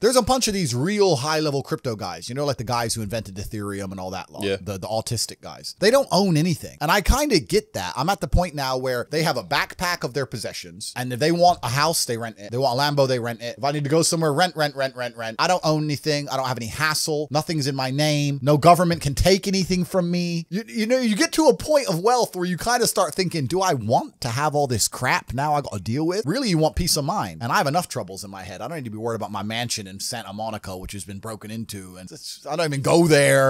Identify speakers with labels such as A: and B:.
A: There's a bunch of these real high level crypto guys, you know, like the guys who invented Ethereum and all that law,
B: Yeah.
A: the, the autistic guys. They don't own anything. And I kind of get that. I'm at the point now where they have a backpack of their possessions. And if they want a house, they rent it. They want a Lambo, they rent it. If I need to go somewhere, rent, rent, rent, rent, rent. I don't own anything. I don't have any hassle. Nothing's in my name. No government can take anything from me. You, you know, you get to a point of wealth where you kind of start thinking, do I want to have all this crap now I got to deal with? Really, you want peace of mind. And I have enough troubles in my head. I don't need to be worried about my mansion in Santa Monica, which has been broken into. And I don't even go there.